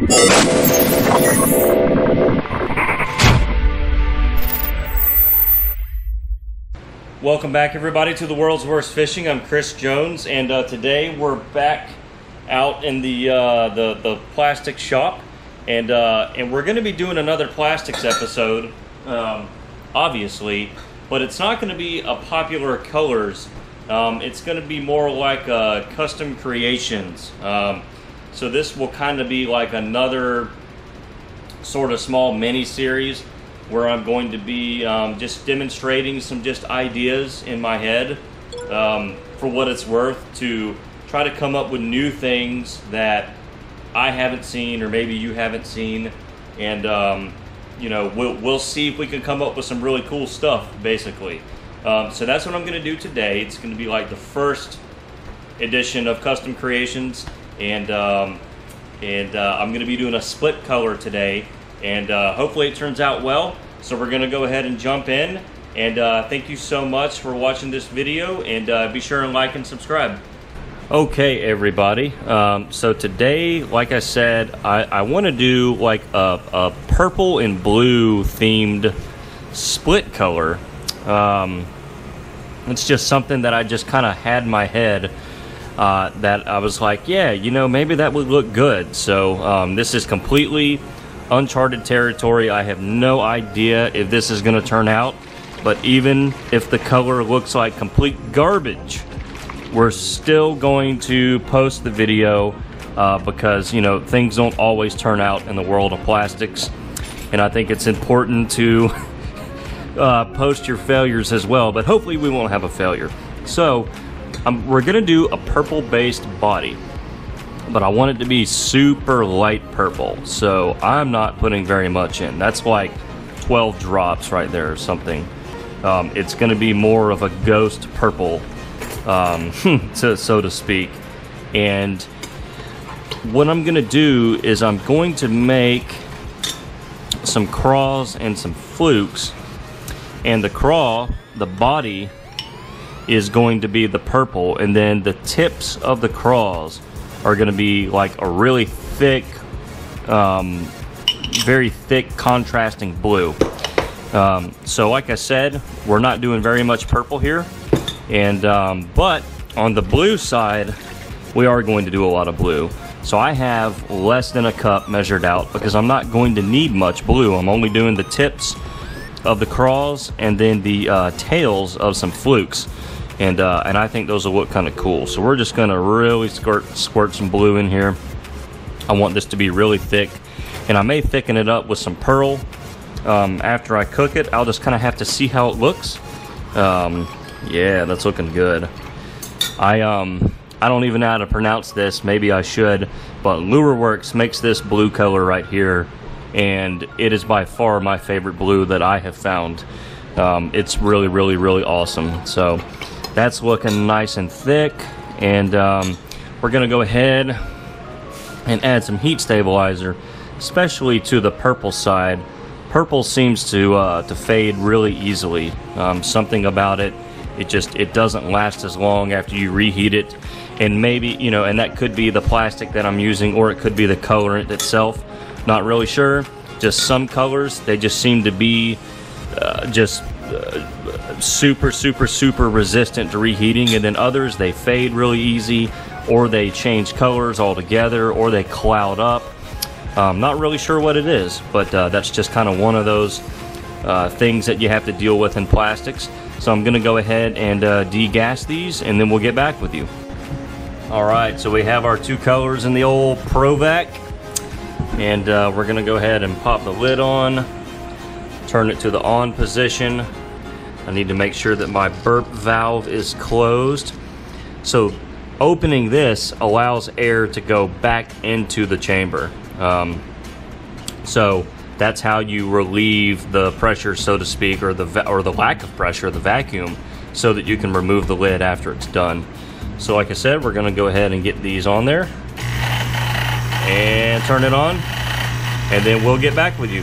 Welcome back, everybody, to the world's worst fishing. I'm Chris Jones, and uh, today we're back out in the uh, the, the plastic shop, and uh, and we're going to be doing another plastics episode, um, obviously, but it's not going to be a popular colors. Um, it's going to be more like uh, custom creations. Um, so this will kind of be like another sort of small mini series where I'm going to be um, just demonstrating some just ideas in my head um, for what it's worth to try to come up with new things that I haven't seen or maybe you haven't seen, and um, you know we'll we'll see if we can come up with some really cool stuff. Basically, um, so that's what I'm going to do today. It's going to be like the first edition of custom creations, and um, and uh, I'm going to be doing a split color today, and uh, hopefully it turns out well. So we're going to go ahead and jump in. And uh, thank you so much for watching this video, and uh, be sure and like and subscribe. Okay, everybody. Um, so today, like I said, I, I want to do like a, a, purple and blue themed split color. Um, it's just something that I just kind of had in my head uh, that I was like, yeah, you know, maybe that would look good. So um, this is completely uncharted territory. I have no idea if this is going to turn out. But even if the color looks like complete garbage, we're still going to post the video uh, because you know things don't always turn out in the world of plastics and i think it's important to uh, post your failures as well but hopefully we won't have a failure so um, we're gonna do a purple based body but i want it to be super light purple so i'm not putting very much in that's like 12 drops right there or something um, it's gonna be more of a ghost purple um, so, so to speak. And what I'm to do is I'm going to make some craws and some flukes. And the craw, the body, is going to be the purple. And then the tips of the craws are going to be like a really thick, um, very thick contrasting blue. Um, so like I said, we're not doing very much purple here. And um, but on the blue side, we are going to do a lot of blue. So I have less than a cup measured out because I'm not going to need much blue. I'm only doing the tips of the craws and then the uh, tails of some flukes. And, uh, and I think those will look kind of cool. So we're just going to really squirt, squirt some blue in here. I want this to be really thick. And I may thicken it up with some pearl um, after I cook it. I'll just kind of have to see how it looks. Um, yeah, that's looking good. I um I don't even know how to pronounce this. Maybe I should, but Lureworks makes this blue color right here, and it is by far my favorite blue that I have found. Um, it's really, really, really awesome. So that's looking nice and thick, and um, we're gonna go ahead and add some heat stabilizer, especially to the purple side. Purple seems to uh, to fade really easily. Um, something about it it just it doesn't last as long after you reheat it and maybe you know and that could be the plastic that i'm using or it could be the colorant itself not really sure just some colors they just seem to be uh, just uh, super super super resistant to reheating and then others they fade really easy or they change colors altogether or they cloud up um, not really sure what it is but uh, that's just kind of one of those uh, things that you have to deal with in plastics so I'm gonna go ahead and uh, degas these and then we'll get back with you. All right, so we have our two colors in the old Provac and uh, we're gonna go ahead and pop the lid on, turn it to the on position. I need to make sure that my burp valve is closed. So opening this allows air to go back into the chamber. Um, so that's how you relieve the pressure, so to speak, or the or the lack of pressure, the vacuum, so that you can remove the lid after it's done. So, like I said, we're going to go ahead and get these on there and turn it on, and then we'll get back with you.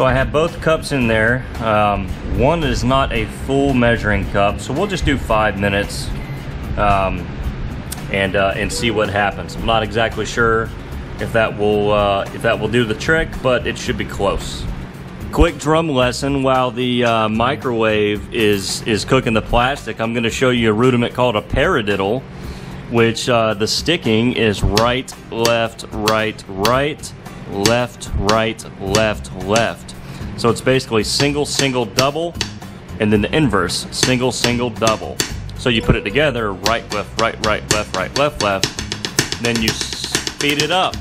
So I have both cups in there. Um, one is not a full measuring cup, so we'll just do five minutes um, and uh, and see what happens. I'm not exactly sure if that will uh, if that will do the trick, but it should be close. Quick drum lesson while the uh, microwave is is cooking the plastic. I'm going to show you a rudiment called a paradiddle, which uh, the sticking is right, left, right, right, left, right, left, left. So it's basically single, single, double, and then the inverse single, single, double. So you put it together, right, left, right, right, left, right, left, left. Then you speed it up.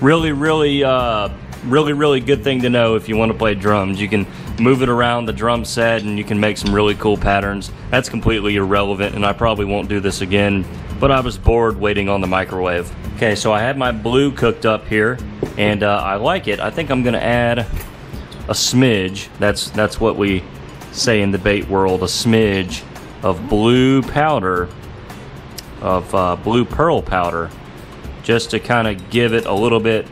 Really, really, uh, really, really good thing to know if you want to play drums. You can move it around the drum set and you can make some really cool patterns. That's completely irrelevant, and I probably won't do this again, but I was bored waiting on the microwave. Okay, so I had my blue cooked up here, and uh, I like it. I think I'm gonna add a smidge. That's that's what we say in the bait world. A smidge of blue powder, of uh, blue pearl powder, just to kind of give it a little bit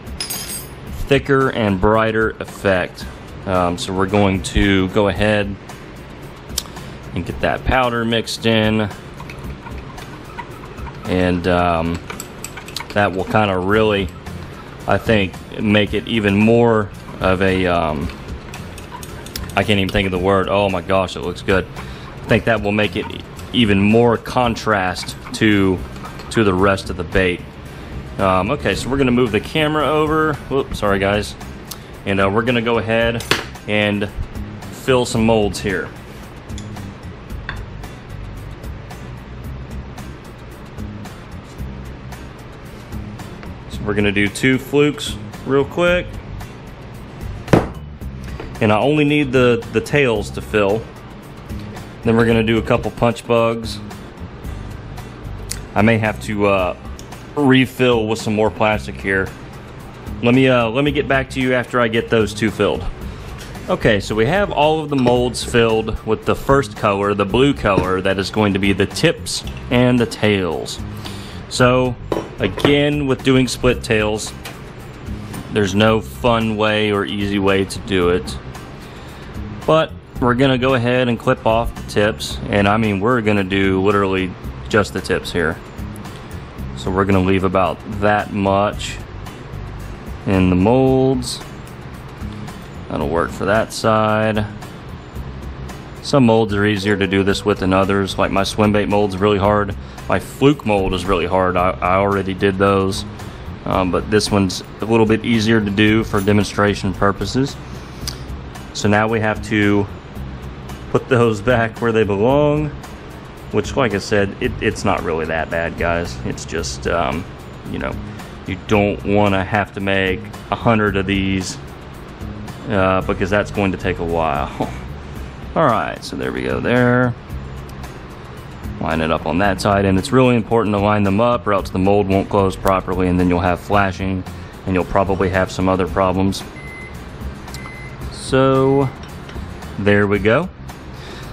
thicker and brighter effect. Um, so we're going to go ahead and get that powder mixed in, and um, that will kind of really, I think, make it even more of a um, I can't even think of the word. Oh my gosh, it looks good. I think that will make it even more contrast to to the rest of the bait. Um, okay, so we're gonna move the camera over. Whoops, sorry guys. And uh, we're gonna go ahead and fill some molds here. We're gonna do two flukes real quick and I only need the, the tails to fill. Then we're gonna do a couple punch bugs. I may have to uh, refill with some more plastic here. Let me uh, let me get back to you after I get those two filled. Okay, so we have all of the molds filled with the first color, the blue color, that is going to be the tips and the tails. So, again, with doing split tails, there's no fun way or easy way to do it. But we're gonna go ahead and clip off the tips and I mean we're gonna do literally just the tips here. So we're gonna leave about that much in the molds. That'll work for that side some molds are easier to do this with than others. Like my swim bait mold's really hard. My fluke mold is really hard. I, I already did those. Um, but this one's a little bit easier to do for demonstration purposes. So now we have to put those back where they belong, which, like I said, it, it's not really that bad, guys. It's just, um, you know, you don't want to have to make a hundred of these uh, because that's going to take a while. All right, so there we go there. Line it up on that side, and it's really important to line them up or else the mold won't close properly and then you'll have flashing and you'll probably have some other problems. So there we go.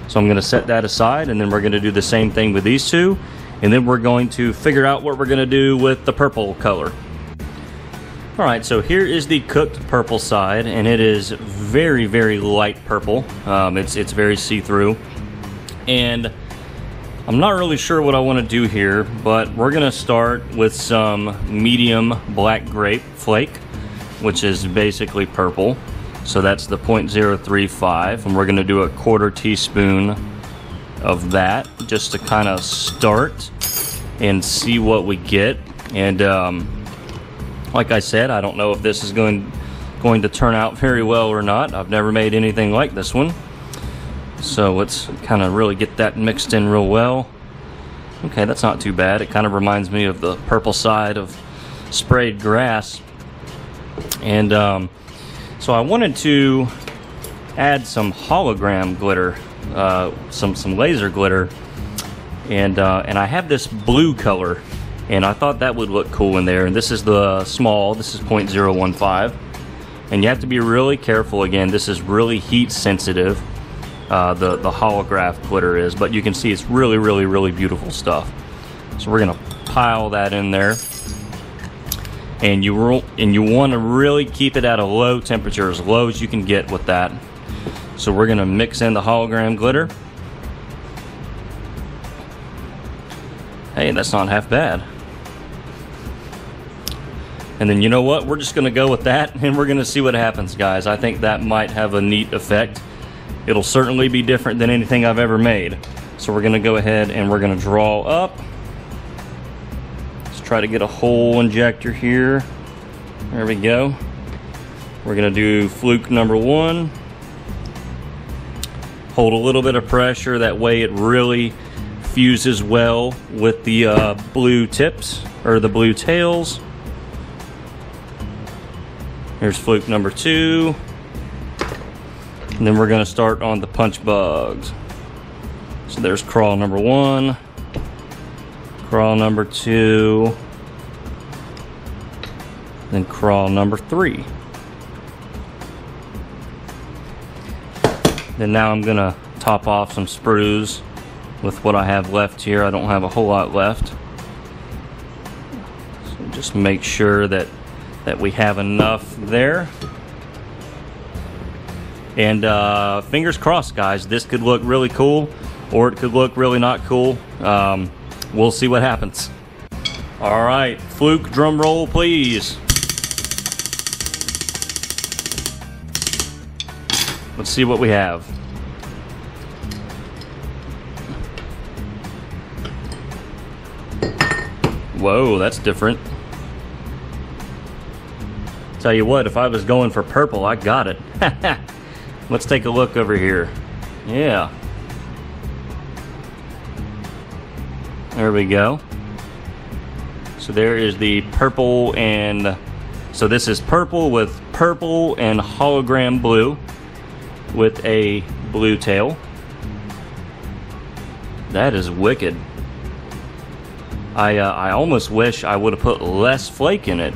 So I'm going to set that aside and then we're going to do the same thing with these two. And then we're going to figure out what we're going to do with the purple color. All right, so here is the cooked purple side, and it is very, very light purple. Um, it's it's very see-through, and I'm not really sure what I want to do here, but we're gonna start with some medium black grape flake, which is basically purple. So that's the 0.035 and we're gonna do a quarter teaspoon of that just to kind of start and see what we get. And um, like I said, I don't know if this is going, going to turn out very well or not. I've never made anything like this one. So let's kind of really get that mixed in real well. Okay, that's not too bad. It kind of reminds me of the purple side of sprayed grass. And um, so I wanted to add some hologram glitter, uh, some some laser glitter, and uh, and I have this blue color, and I thought that would look cool in there. And this is the small. This is 0.015, and you have to be really careful. Again, this is really heat sensitive. Uh, the the holograph glitter is, but you can see it's really really really beautiful stuff. So we're gonna pile that in there and you and you want to really keep it at a low temperature as low as you can get with that so we're to mix in the hologram glitter hey that's not half bad. And then you know what? We're just going to go with that and we're going to see what happens, guys. I think that might have a neat effect. It'll certainly be different than anything I've ever made. So we're going to go ahead and we're going to draw up. Let's try to get a whole injector here. There we go. We're going to do fluke number one. Hold a little bit of pressure. That way it really fuses well with the uh, blue tips or the blue tails. Here's fluke number two. And then we're gonna start on the punch bugs. So there's crawl number one, crawl number two, then crawl number three. Then now I'm gonna top off some sprues with what I have left here. I don't have a whole lot left. So just make sure that that we have enough there. And uh, fingers crossed, guys. This could look really cool, or it could look really not cool. Um, we'll see what happens. All right, fluke drum roll, please. Let's see what we have. Whoa, that's different. Tell you what, if I was going for purple, I got it. Let's take a look over here. Yeah. There we go. So there is the purple and so this is purple with purple and hologram blue with a blue tail. That is wicked. I uh, I almost wish I would have put less flake in it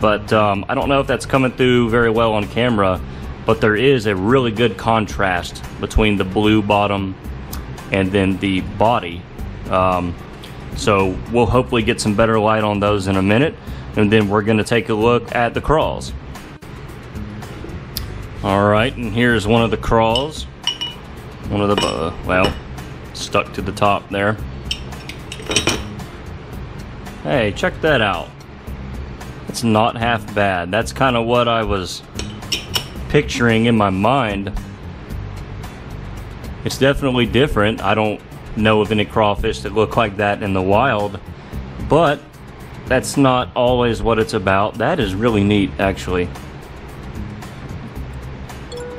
but um, I don't know if that's coming through very well on camera, but there is a really good contrast between the blue bottom and then the body. Um, so we'll hopefully get some better light on those in a minute, and then we're going to take a look at the crawls. All right, and here's one of the crawls. One of the, uh, well, stuck to the top there. Hey, check that out. It's not half bad. That's kind of what I was picturing in my mind. It's definitely different. I don't know of any crawfish that look like that in the wild, but that's not always what it's about. That is really neat, actually.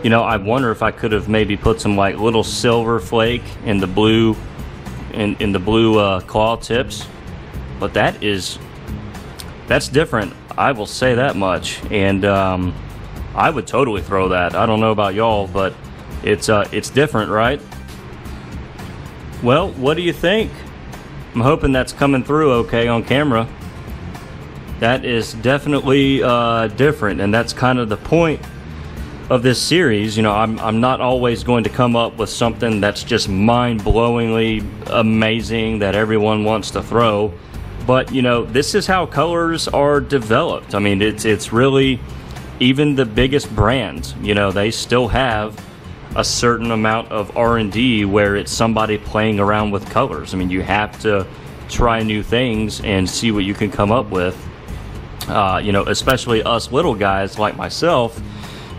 You know, I wonder if I could have maybe put some like little silver flake in the blue, in, in the blue uh, claw tips, but that is, that's different. I will say that much. And um, I would totally throw that. I don't know about y'all, but it's uh, it's different, right? Well, what do you think? I'm hoping that's coming through okay on camera. That is definitely uh, different, and that's kind of the point of this series. You know, I'm, I'm not always going to come up with something that's just mind blowingly amazing that everyone wants to throw. But you know, this is how colors are developed. I mean, it's it's really even the biggest brands. You know, they still have a certain amount of R&D where it's somebody playing around with colors. I mean, you have to try new things and see what you can come up with. Uh, you know, especially us little guys like myself.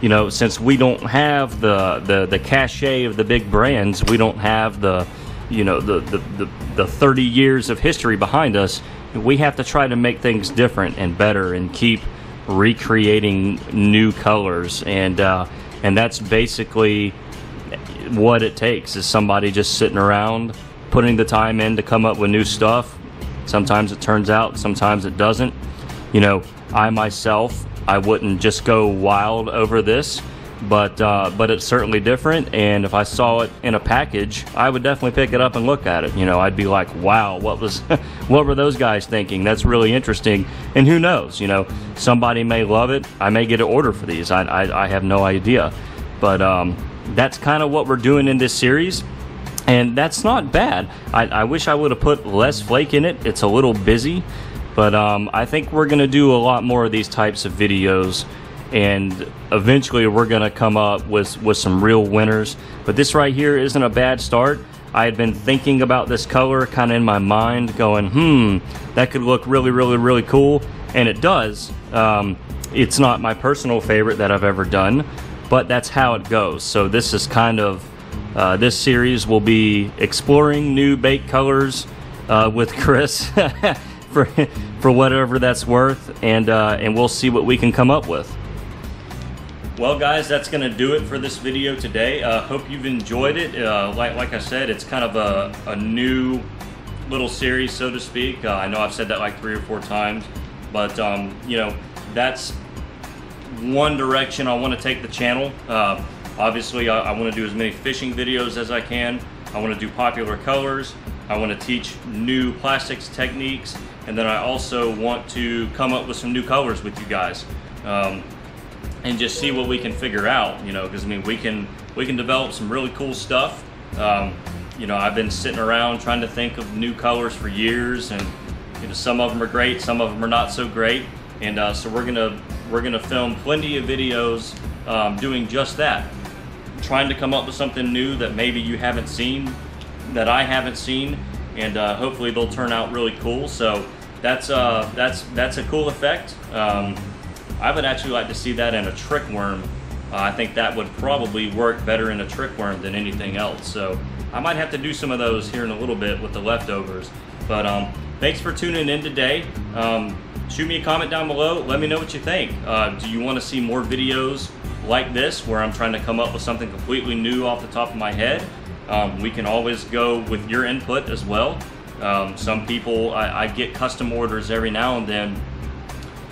You know, since we don't have the the the cachet of the big brands, we don't have the you know the, the, the, the 30 years of history behind us we have to try to make things different and better and keep recreating new colors. And uh, and that's basically what it takes is somebody just sitting around putting the time in to come up with new stuff. Sometimes it turns out sometimes it doesn't. You know i myself i wouldn't just go wild over this but uh, but it's certainly different. And if I saw it in a package, I would definitely pick it up and look at it. You know, I'd be like, wow, what was what were those guys thinking? That's really interesting. And who knows? You know, somebody may love it. I may get an order for these. I I, I have no idea, but um, that's kind of what we're doing in this series. And that's not bad. I, I wish I would have put less flake in it. It's a little busy, but um, I think we're going to do a lot more of these types of videos and eventually we're going to come up with with some real winners. But this right here isn't a bad start. I had been thinking about this color kind of in my mind, going, hmm, that could look really, really, really cool. And it does. Um, it's not my personal favorite that I've ever done, but that's how it goes. So this is kind of, uh, this series will be exploring new bait colors uh, with Chris for, for whatever that's worth, and, uh, and we'll see what we can come up with. Well, guys, that's going to do it for this video today. Uh, hope you've enjoyed it. Uh, like, like I said, it's kind of a, a new little series, so to speak. Uh, I know I've said that like three or four times, but um, you know, that's one direction I want to take the channel. Uh, obviously, I, I want to do as many fishing videos as I can. I want to do popular colors. I want to teach new plastics techniques, and then I also want to come up with some new colors with you guys. Um, and just see what we can figure out. You know, because I mean, we can we can develop some really cool stuff. Um, you know, I've been sitting around trying to think of new colors for years, and you know, some of them are great, some of them are not so great. And uh, so we're gonna we're gonna film plenty of videos um, doing just that, trying to come up with something new that maybe you haven't seen, that I haven't seen, and uh, hopefully they'll turn out really cool. So that's uh, that's that's a cool effect. Um, I would actually like to see that in a trick worm. Uh, I think that would probably work better in a trick worm than anything else. So I might have to do some of those here in a little bit with the leftovers. But um, thanks for tuning in today. Um, shoot me a comment down below. Let me know what you think. Uh, do you want to see more videos like this where I'm trying to come up with something completely new off the top of my head? Um, we can always go with your input as well. Um, some people, I, I get custom orders every now and then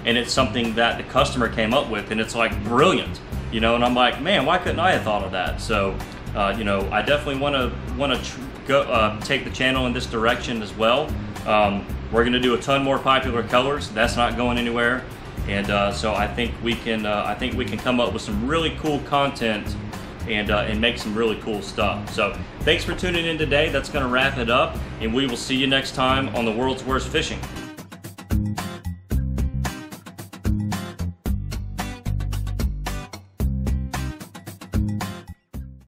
and it's something that the customer came up with and it's like brilliant you know and i'm like man why couldn't i have thought of that so uh, you know i definitely want to want to tr- go uh, take the channel in this direction as well um, we're going to do a ton more popular colors that's not going anywhere and uh, so i think we can uh, i think we can come up with some really cool content and, uh, and make some really cool stuff. So thanks for tuning in today. That's going to wrap it up, and we will see you next time on the world's worst fishing.